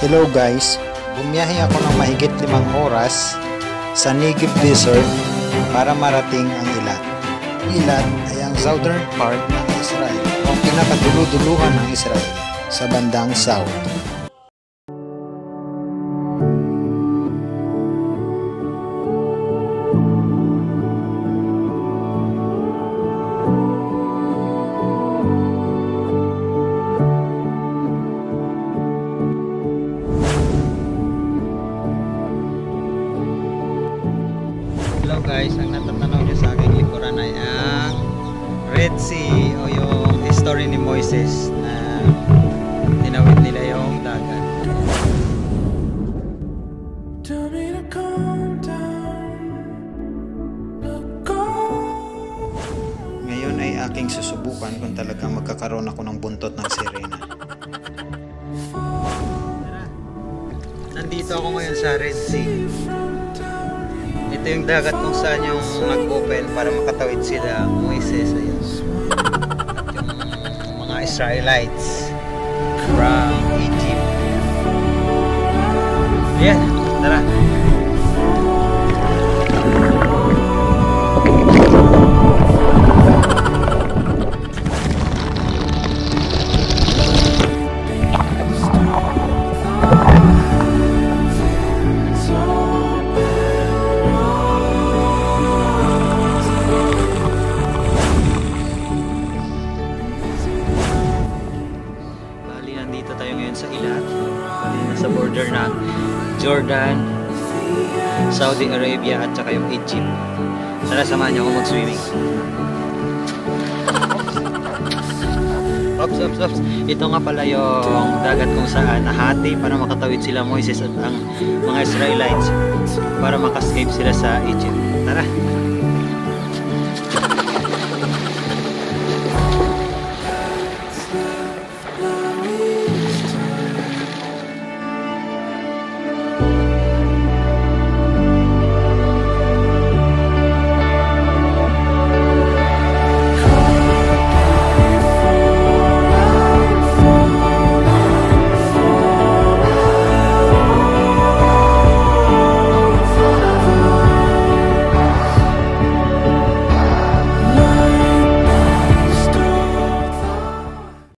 Hello guys, bumiyahe ako ng mahigit limang oras sa Negev Desert para marating ang Ilat. Ilat ay ang southern part ng Israel o pinakaduluduluhan ng Israel sa bandang south. Hello guys, ang natatanaw niyo sa aking likuran ay ang Red Sea o yung history ni Moises na tinawid nila yung dagat. Tell me to calm down. Ngayon ay aking susubukan kung talagang magkakaroon ako ng buntot ng sirena. Nandito ako ngayon sa Red Sea. Ito yung dagat kung saan yung nag-open para makatawid sila Moises ayun. Yung mga Israelites from Egypt. Ayan, tara. Ngayon sa Ilat. Nasa border ng Jordan, Saudi Arabia at saka yung Egypt. Tara, samahan niyo ako mag-swimming. Ops, ops, ops. Ito nga pala yung dagat kung saan nahati para makatawid sila Moises at ang mga Israelites para makascape sila sa Egypt. Tara!